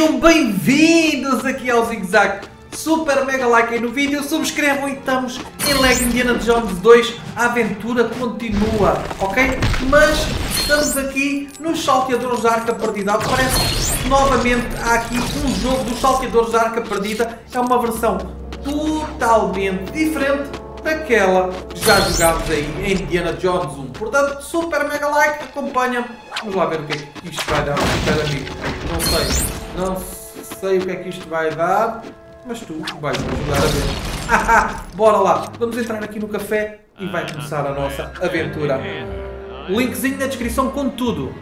sejam bem-vindos aqui ao Zig Zag. Super mega like aí no vídeo, subscrevam e estamos em Lego Indiana Jones 2. A aventura continua, ok? Mas estamos aqui nos salteadores da Arca Perdida. Parece que novamente há aqui um jogo dos salteadores da Arca Perdida. É uma versão totalmente diferente daquela que já jogámos aí em Indiana Jones 1. Portanto, super mega like, acompanha-me. Vamos lá ver o que é que isto vai dar. Espera amigo, não sei, não sei o que é que isto vai dar, mas tu vais me ajudar a ver. Bora lá, vamos entrar aqui no café e vai começar a nossa aventura. Linkzinho na descrição com tudo.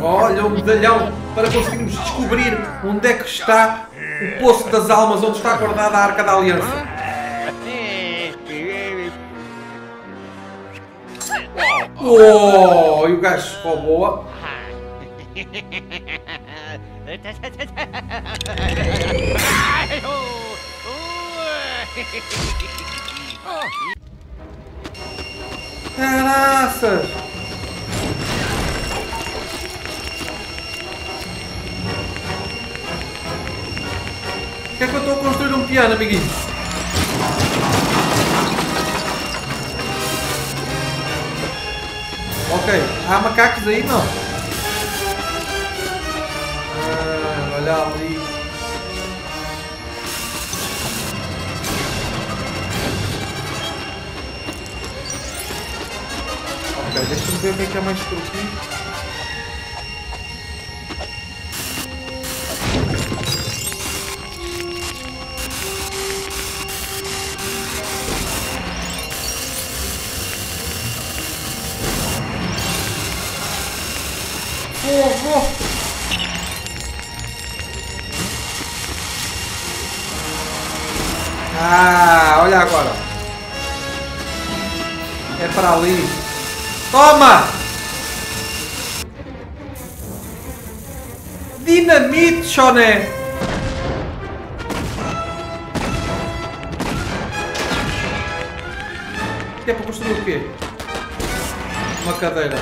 Olha o medalhão para conseguirmos descobrir onde é que está o Poço das Almas, onde está guardada a Arca da Aliança. Oh, e o gajo ficou boa. Caraças! Que é que eu estou a construir um piano, amiguinho? Ok, há macacos aí não? Ah, olha ali. Ok, deixa-me ver o que é é mais aqui. Ah, olha agora. É para ali. Toma! Dinamite, Shoné! Que é para construir o quê? Uma cadeira.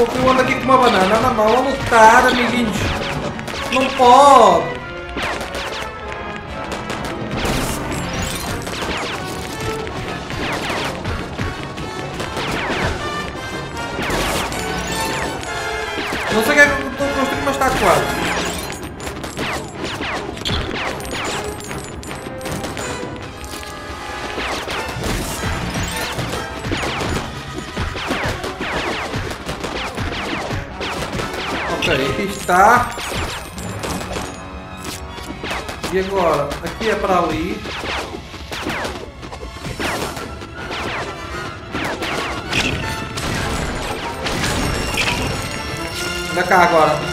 Eu ando aqui com uma banana na mão a lutar, amiguinhos. Não pode. Não sei o que é que eu estou a construir, mas está quase. Está. E agora? Aqui é para ali. Anda cá agora.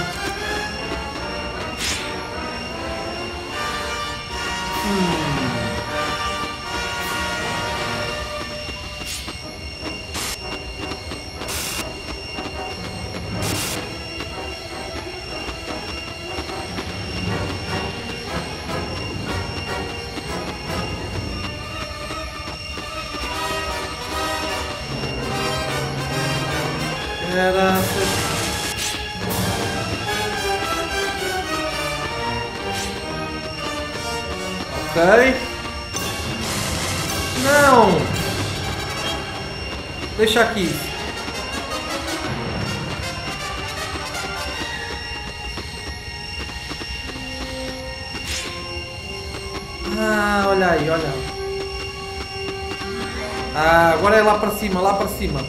Ah, agora é lá para cima, lá para cima.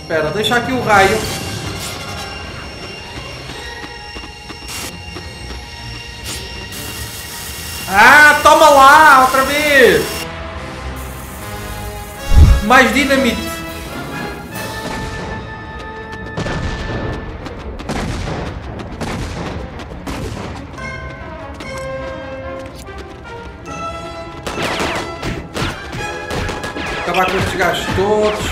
Espera, deixa aqui o raio. Ah, toma lá, outra vez. Mais dinamite. Acabar com estes gajos todos.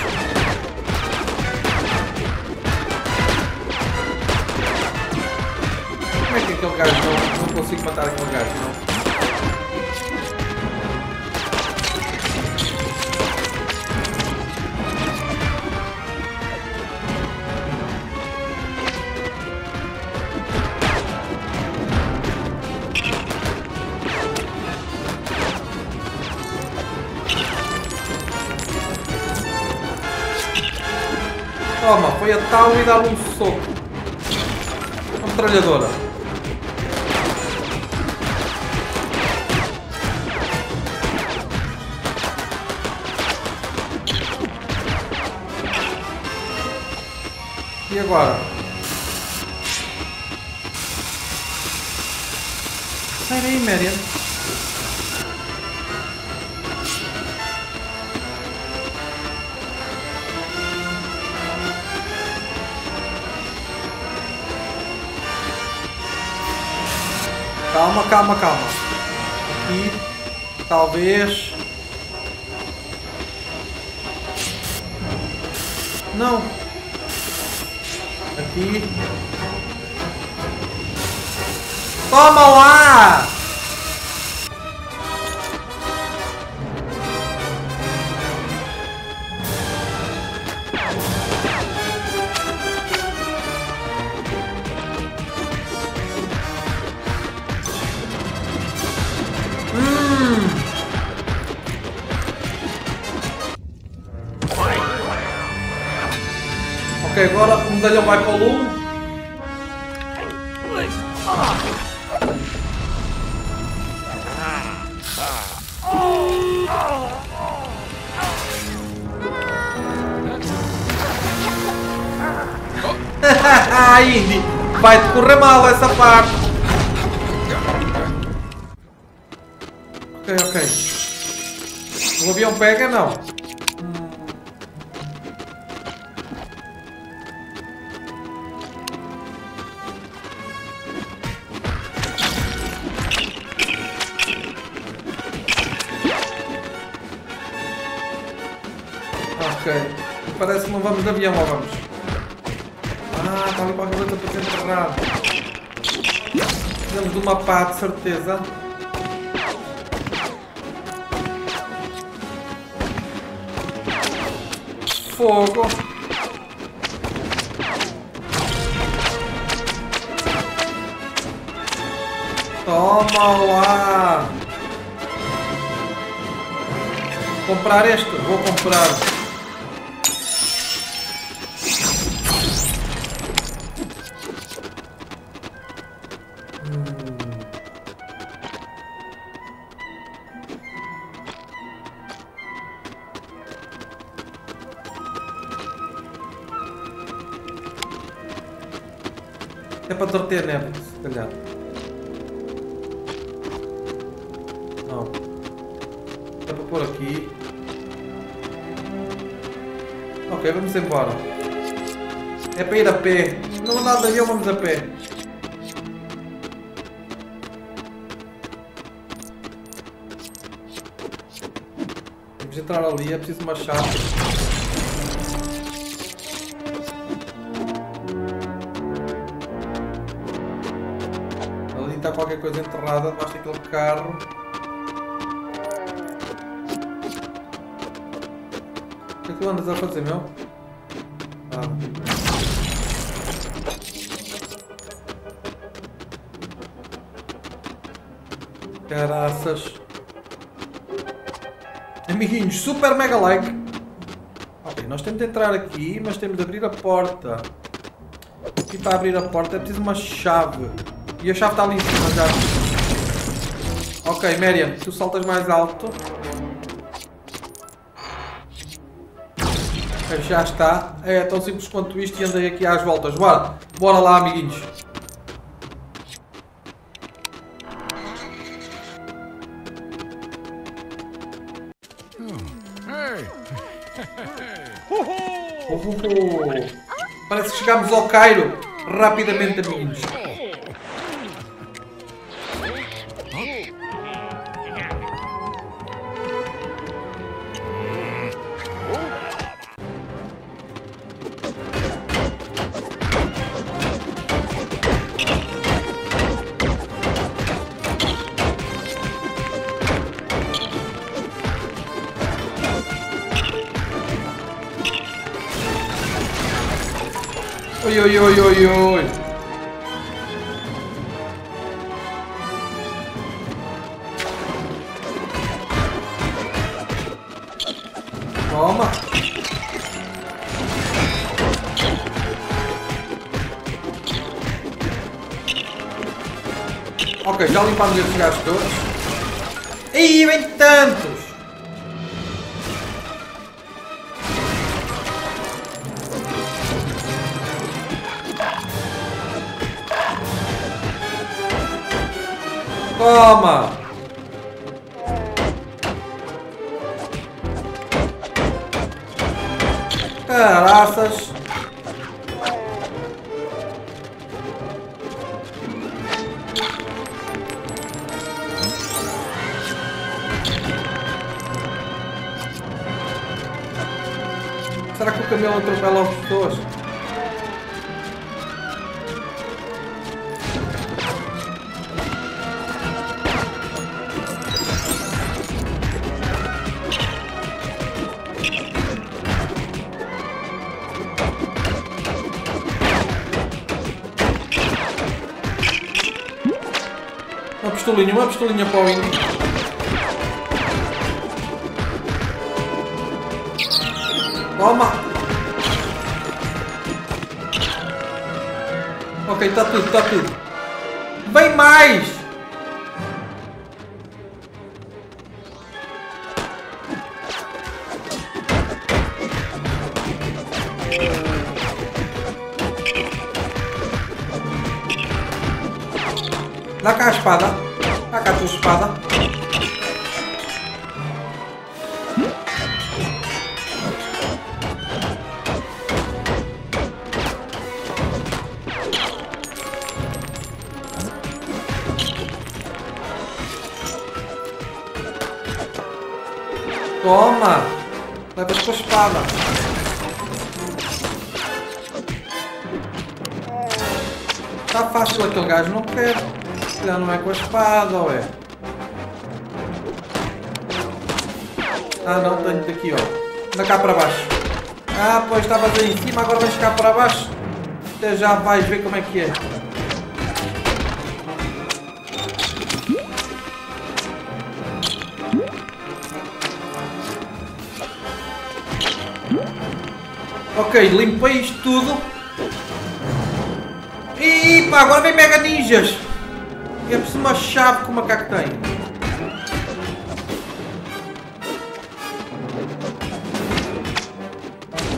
Como é que aquele gajo não, não consigo matar aquele gajo, não? Toma, foi a tal e dá-lhe um soco. Uma metralhadora. E agora? Sai daí, Marian. Calma, calma, calma. Aqui, talvez. Não. Aqui. Toma lá! Agora o medalhão vai para o lume. Indy, vai-te correr mal essa parte. Ok, ok. O avião pega, não. Parece que não vamos de avião, ou vamos? Ah, está ali qualquer coisa para ser enterrado. Precisamos de uma pá, de certeza. Fogo. Toma lá. Comprar este? Vou comprar. Neve, se calhar. Não. É para pôr aqui. Ok, vamos embora. É para ir a pé. Não nada avião, vamos a pé. Vamos entrar ali, é preciso uma. Está qualquer coisa enterrada debaixo daquele carro. O que é que tu andas a fazer, meu? Ah. Caraças. Amiguinhos, super mega like. Ok, nós temos de entrar aqui, mas temos de abrir a porta. Aqui para abrir a porta é preciso uma chave. E a chave está ali em cima já. Ok, Miriam, tu saltas mais alto. Já está. É tão simples quanto isto e andei aqui às voltas. Bora, bora lá, amiguinhos. Oh, oh, oh. Parece que chegamos ao Cairo rapidamente, amiguinhos. Oi, oi, oi, oi, oi. Toma. Ok, já limpamos esses gajos todos. Ih, vem tantos! Pistolinha, para o índio. Toma! Ok, está tudo, está tudo. Vem mais! Dá cá a espada. Espada. Toma! Leva a tua espada. Tá fácil aquele gajo, não quero. Já não é com a espada, ou é? Ah não, tenho daqui, ó. Anda cá para baixo. Ah, pois estavas aí em cima, agora vais cá para baixo. Até já vais ver como é que é. Ok, limpei isto tudo. E agora vem mega ninjas. Uma chave que o macaco tem.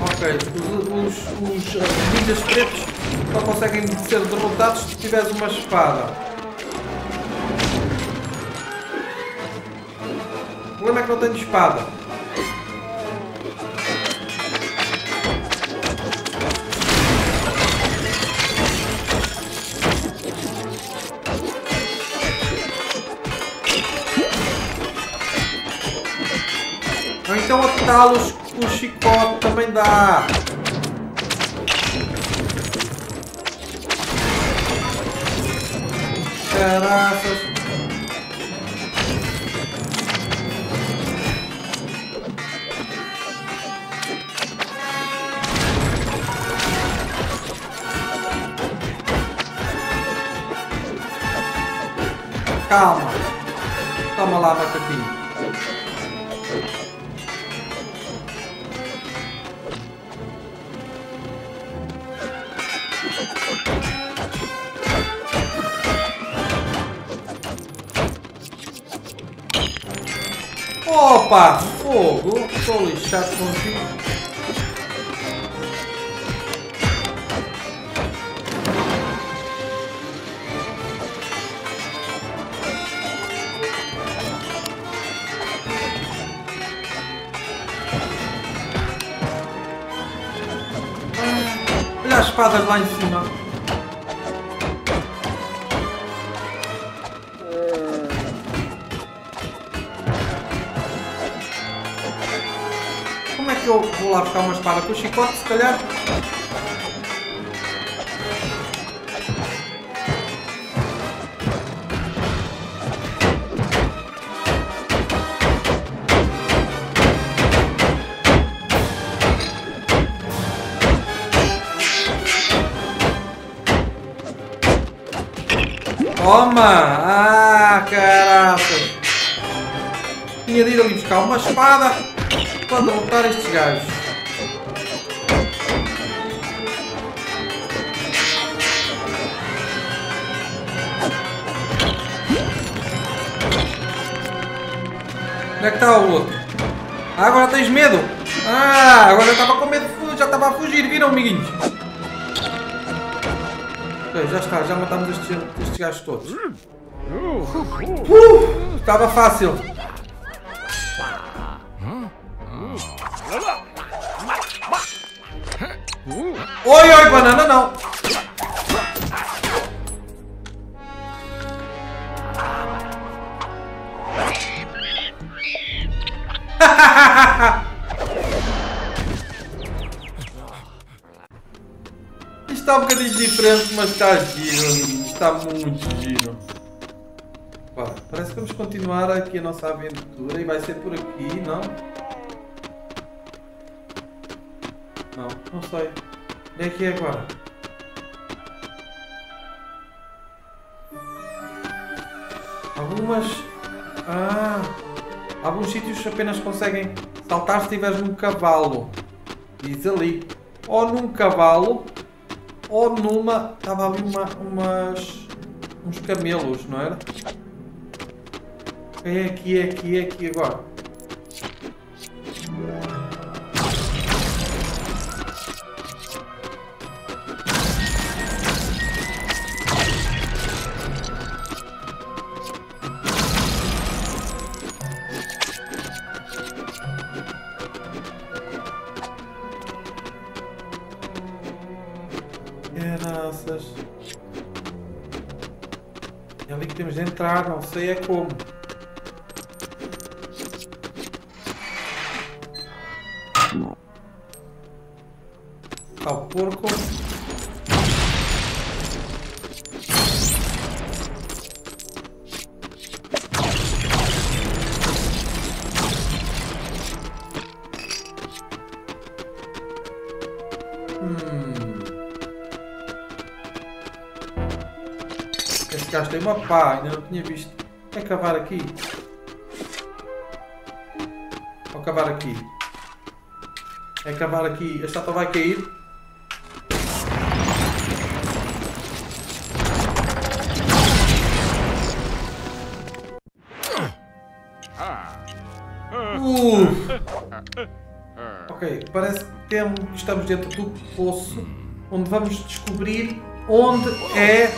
Ok, os, os, os ninjas pretos só conseguem ser derrotados se tiveres uma espada. O problema é que não tenho espada. Então atá-los com o chicote também dá. Caraças. Calma. Toma lá, macaquinho. Opa! Fogo! Tô lixado contigo. Olha as espadas lá em cima. Vou lá buscar uma espada com o chicote, se calhar? Toma! Ah, caraca! Tinha de ir ali buscar uma espada para derrotar estes gajos. Onde é que está o outro? Ah, agora tens medo? Ah, agora já estava com medo, já estava a fugir, viram, amiguinhos? Ok, já está, já matamos estes, estes gajos todos. Uh, estava fácil. Está um bocadinho diferente, mas está giro. Está muito giro. Pá, parece que vamos continuar aqui a nossa aventura e vai ser por aqui, não? Não, não sei. Onde é que é agora? Algumas. Ah! Alguns sítios apenas conseguem saltar se estiveres num cavalo. Diz ali. Ou num cavalo, ou numa. Estava ali uma, umas. uns camelos, não era? É aqui, é aqui, é aqui agora. Uma pá, ainda não tinha visto. É cavar aqui. Vou cavar aqui. É cavar aqui. A estátua vai cair. Uf. Ok, parece que temos, que estamos dentro do poço onde vamos descobrir onde é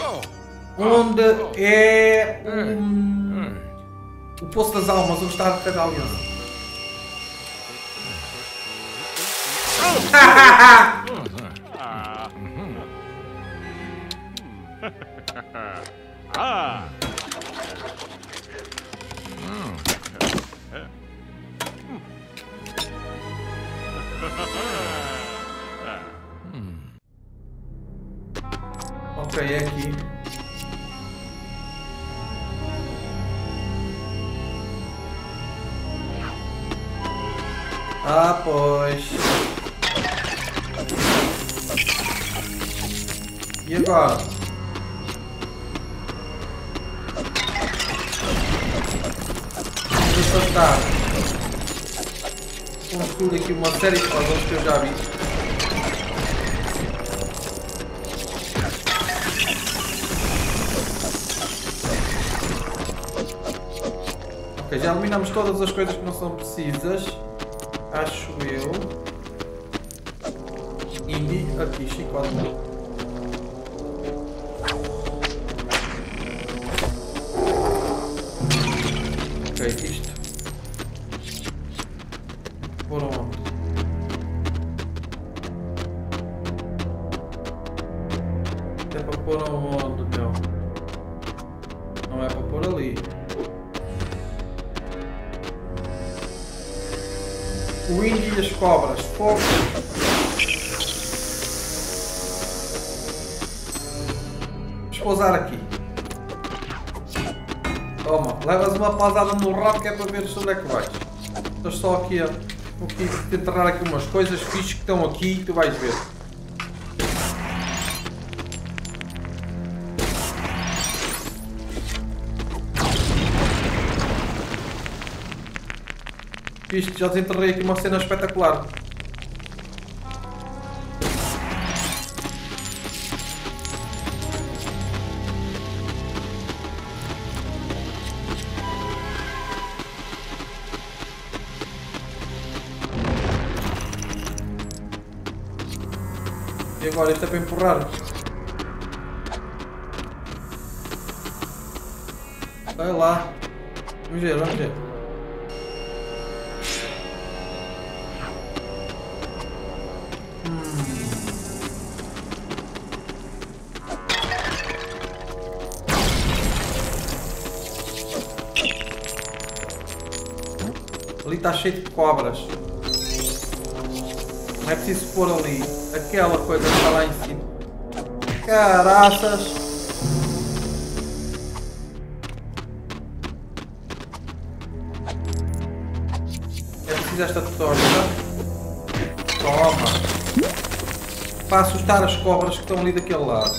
onde é um, poço das almas, onde está a Arca da Aliança. Ah! Ah, pois. E agora? afastar. Construir aqui uma série de puzzles que eu já vi. Já eliminamos todas as coisas que não são precisas. Acho eu. Indy, aqui, chicote. Ver onde é que vais. Estou só aqui a aqui enterrar aqui umas coisas fixas que estão aqui e tu vais ver. Viste, já desenterrei aqui uma cena espetacular. E agora isto é para empurrar. Vai lá. Vamos ver, vamos ver. Ali está cheio de cobras. É preciso pôr ali aquela coisa que está lá em cima. Caraças! É preciso esta torta. Toma! Para assustar as cobras que estão ali daquele lado.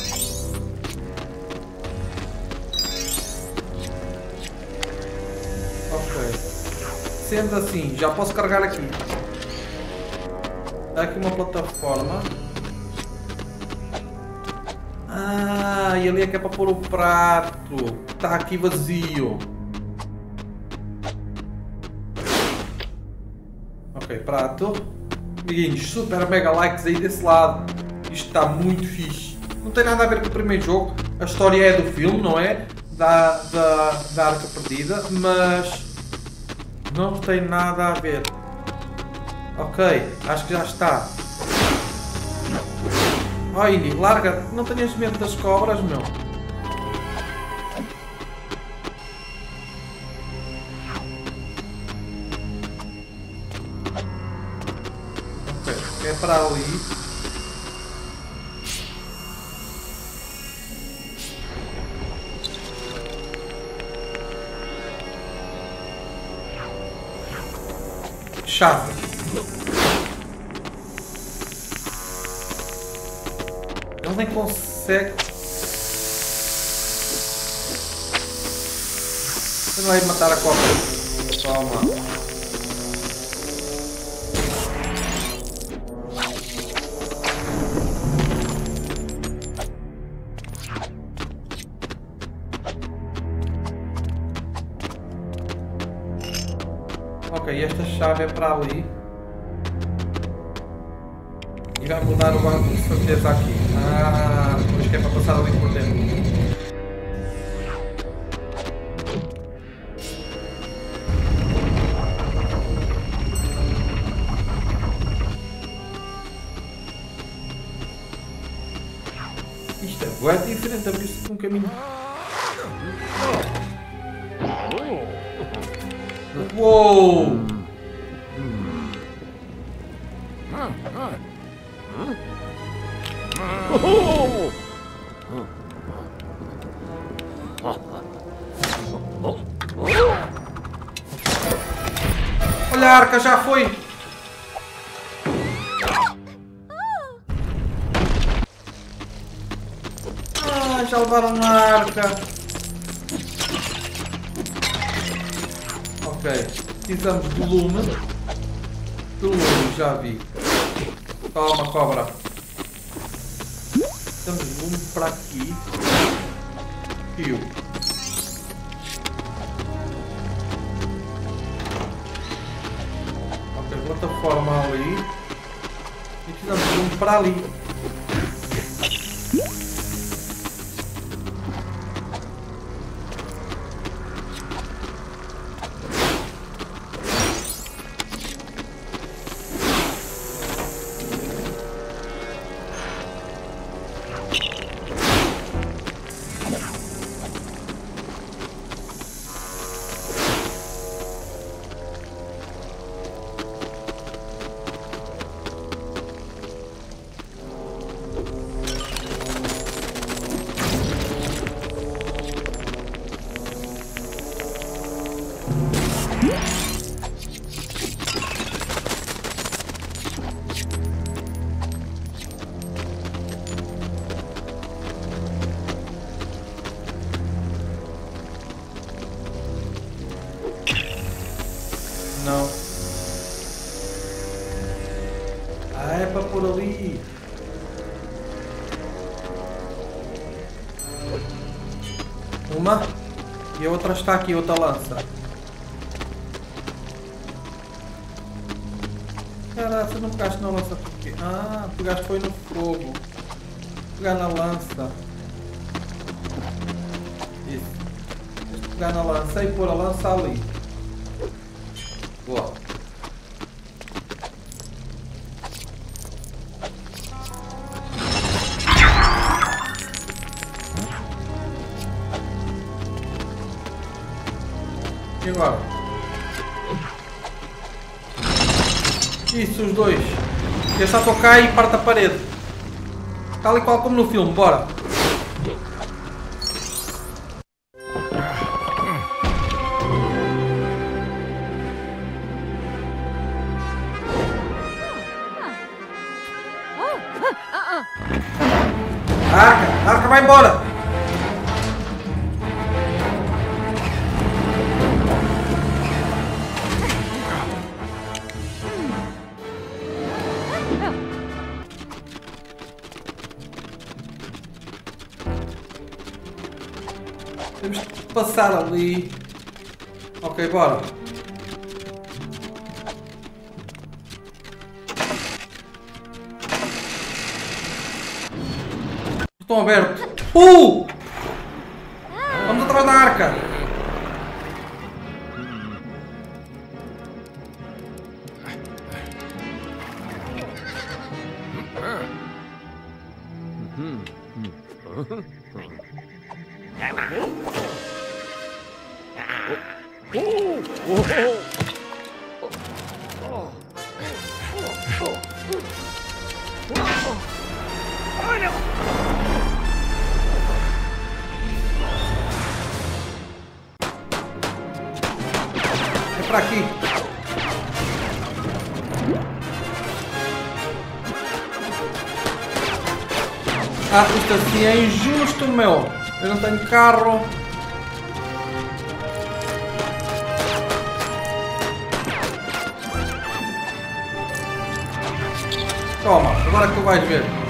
Ok. Sendo assim, já posso carregar aqui. Aqui uma plataforma. Ah, e ali é que é para pôr o prato. Está aqui vazio. Ok, prato. Amiguinhos, super mega likes aí desse lado. Isto está muito fixe. Não tem nada a ver com o primeiro jogo. A história é do filme, não é? Da, da, da Arca Perdida. Mas não tem nada a ver. Ok, acho que já está. Oh Indy, larga, não tenhas medo das cobras, meu. Ok, é para ali. Chave. Ele nem consegue. Ele vai matar a cobra. Toma. Ok, esta chave é para ali. Ali por dentro. Isto é bué diferente, abriu-se um caminho. Já foi! Ah, já levaram a arca! Ok, Ok. Precisamos de lume. De lume, já vi. Toma, cobra. Precisamos de lume para aqui. Fio. Para ali. Outra está aqui, outra lança. Caraca, você não pegaste na lança por quê? Ah, pegaste foi no fogo. Pegar na lança. Isso. Pegar na lança e pôr a lança ali. Isso, os dois. Deixa tocar e parte a parede. Tal e qual como no filme, bora. Passar ali. Ok, bora. Pra aqui. Ah, isto assim é injusto, meu. Eu não tenho carro. Toma, agora que tu vais ver.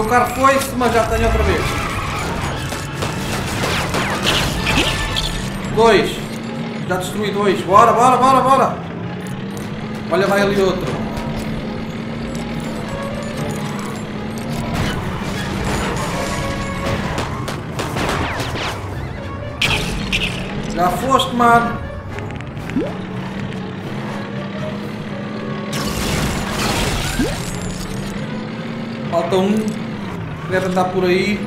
Meu carro foi-se, mas já tenho outra vez. Dois. Já destruí dois. Bora, bora, bora, bora. Olha, vai ali outro. Já foste, mano. Falta um. Deve andar por aí.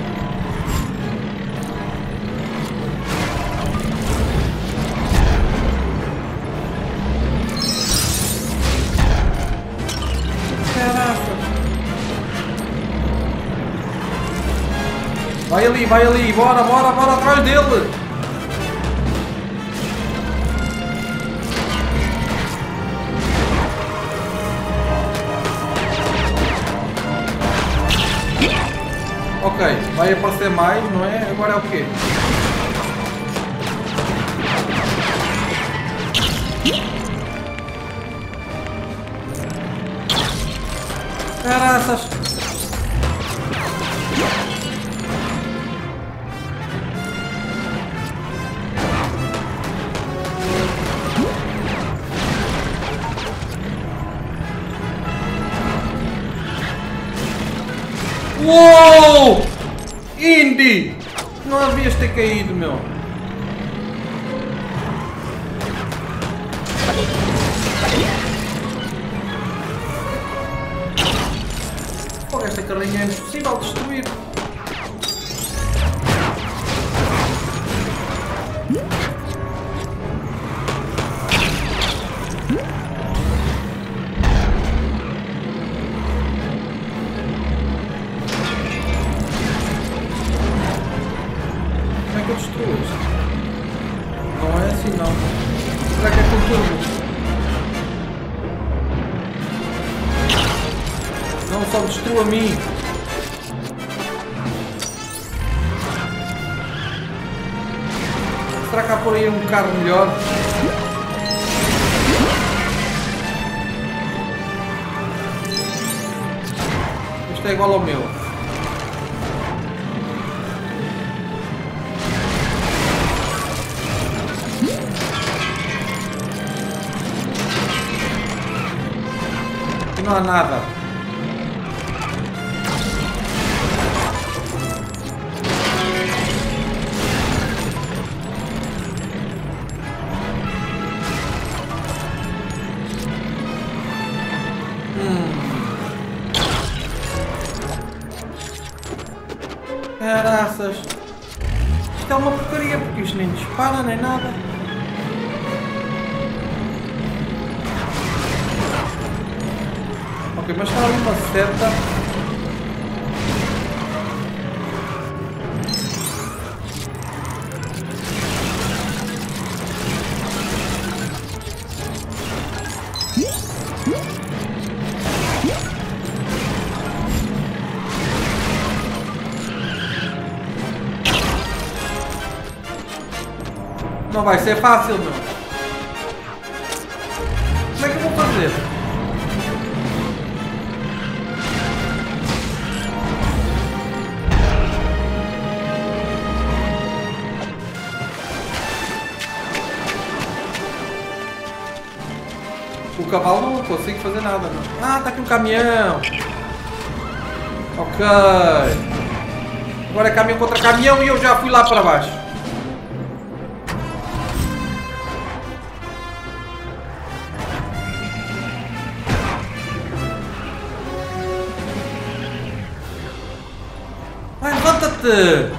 Vai ali, vai ali, bora, bora, bora atrás dele! Vai aparecer mais, não é? Agora é o quê? Caraças! Uou! Indy! Não havias ter caído, meu. Pô, esta carrinha é impossível de destruir. Não só destrua mim. Será que há por aí um carro melhor? Isto é igual ao meu. Não há nada. Isto nem nem nada. Ok, mas está ali uma seta. Não vai ser fácil, meu. Como é que eu vou fazer? O cavalo não consigo fazer nada, não. Ah, tá aqui um caminhão. Ok. Agora é caminhão contra caminhão e eu já fui lá para baixo. 是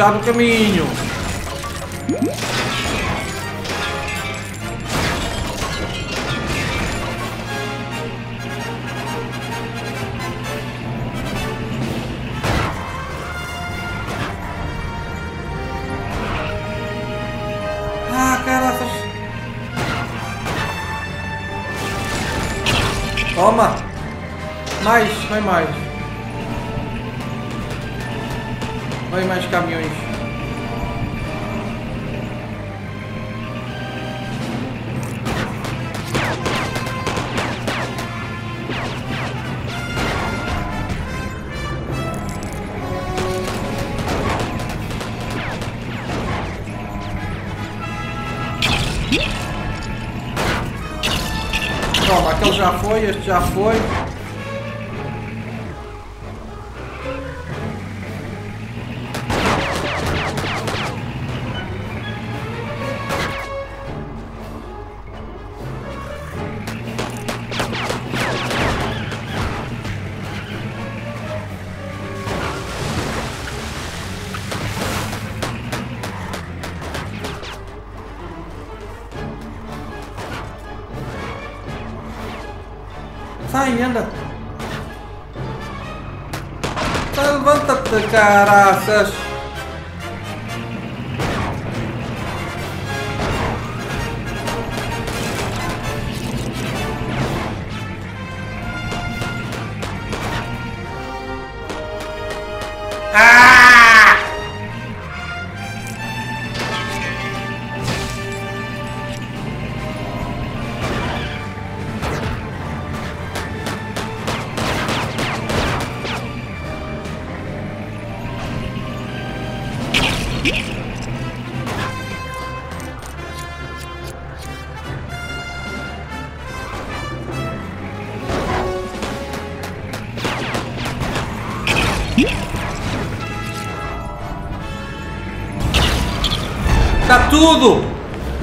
Fechado o caminho. Ah, caraças. Toma! Mais, vai mais. Olha mais caminhões. Toma, aquele já foi, este já foi. καράσες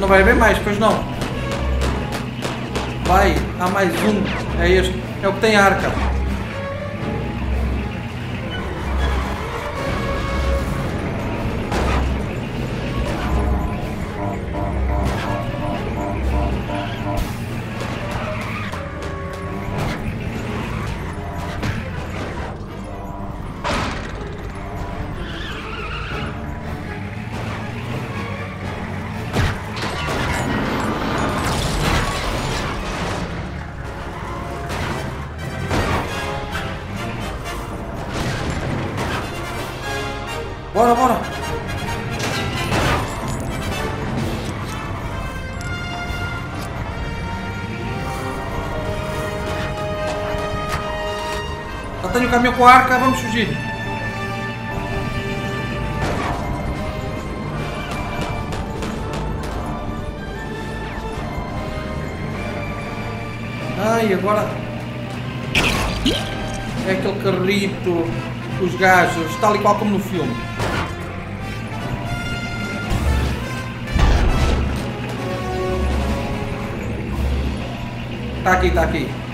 Não vai haver mais, pois não. Vai, há mais um. É este. É o que tem arca. Já tenho o caminho com a arca, vamos fugir. Ai, agora... É aquele carrito os gajos, tal e qual como no filme. Tá aqui, tá aqui.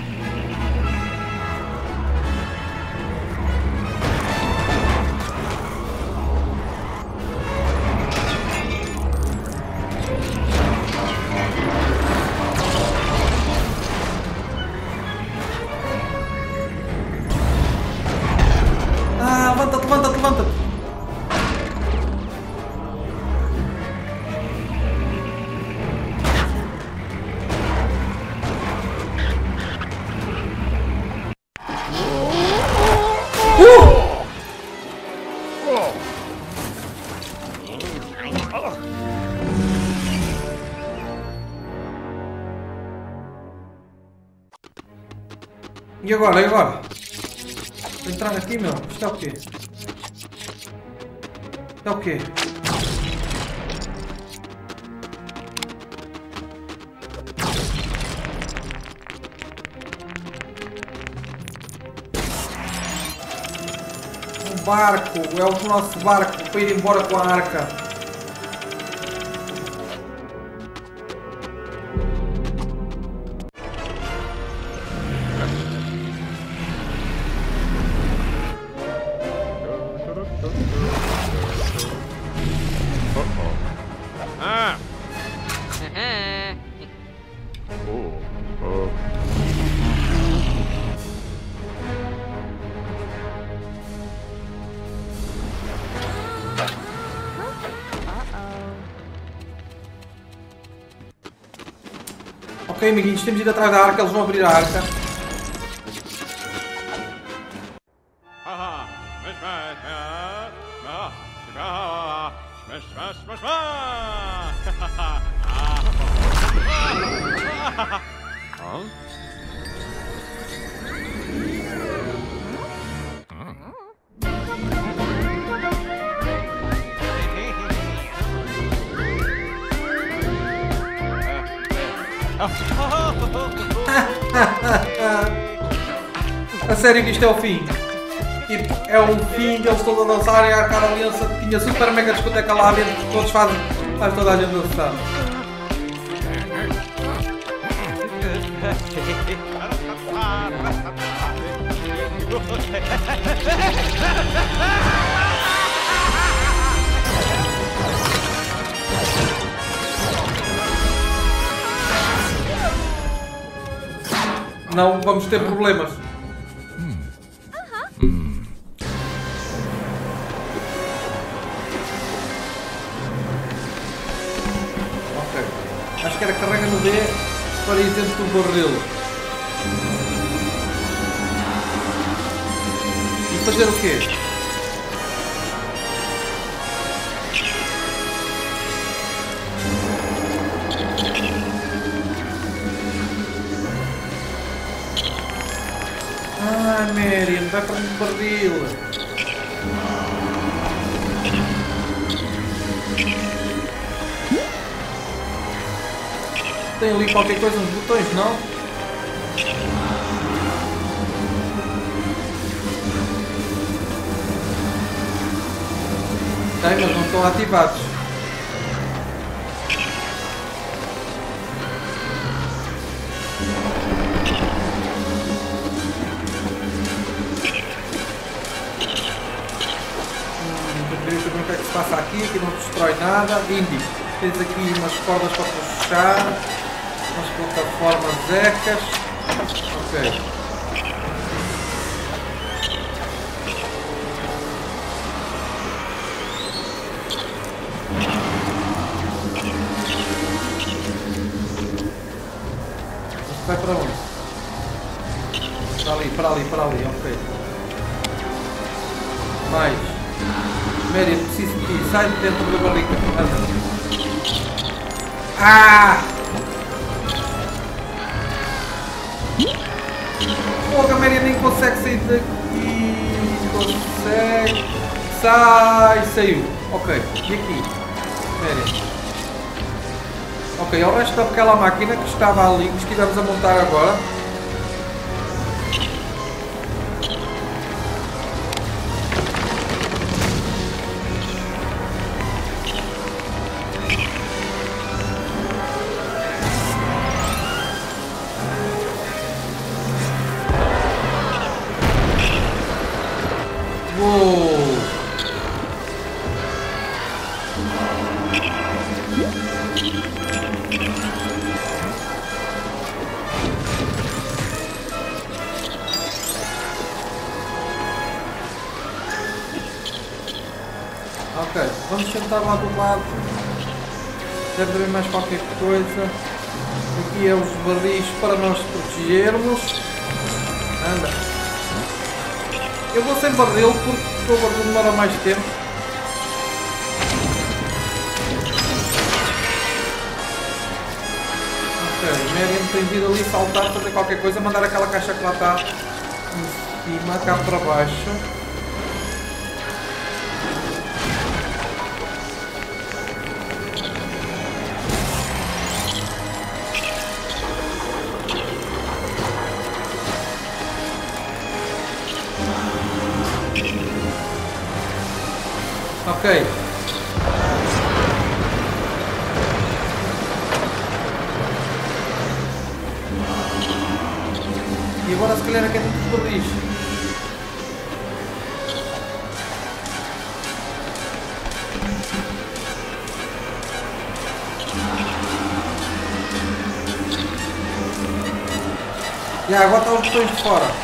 Agora, e agora? Vou entrar aqui, meu. Isto é o quê? É o quê? Um barco. É o nosso barco para ir embora com a arca. Ok, amiguinhos, temos de ir atrás da arca. Eles vão abrir a arca. A sério que isto é o fim? Tipo, é o fim deles todos a dançarem a arcar a aliança. Tinha super mega discoteca lá dentro, todos fazem. Faz toda a gente dançar. Não vamos ter problemas. Para ir dentro do barril. E fazer o quê? Ah, Miriam, vai para o barril. Tem ali qualquer coisa nos botões, não? Tem, mas não estão ativados. O que é que se passa aqui, aqui não destrói nada. Indy, tens aqui umas cordas para puxar, umas plataformas ecas. Ok. Isto vai para onde? Para ali, para ali, para ali, ok. Mais. Mary, preciso de ti. Sai de dentro da barriga. Anda. Ah! Consegue sair daqui. Consegue. Sai, saiu. Ok. E aqui? Mary. Ok, é o resto daquela máquina que estava ali, que estivemos a montar agora. Vamos sentar lá do lado. Deve haver mais qualquer coisa. Aqui é os barris para nós protegermos. Anda. Eu vou sem barril porque o barril demora mais tempo. Ok, Marion tem ir ali saltar, fazer qualquer coisa, mandar aquela caixa que lá está em cima, cá para baixo. Ok. E agora se calhar aqui é dentro do barris. E agora está os botões de fora.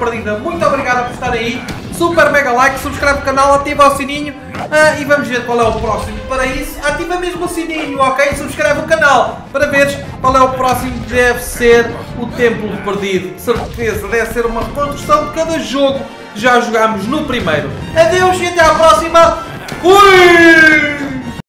Perdida. Muito obrigado por estar aí. Super mega like, subscreve o canal, ativa o sininho ah, e vamos ver qual é o próximo. Para isso, ativa mesmo o sininho, ok? Subscreve o canal para veres qual é o próximo. Deve ser o Templo Perdido. Certeza, deve ser uma reconstrução de cada jogo que já jogámos no primeiro. Adeus e até à próxima. Fui!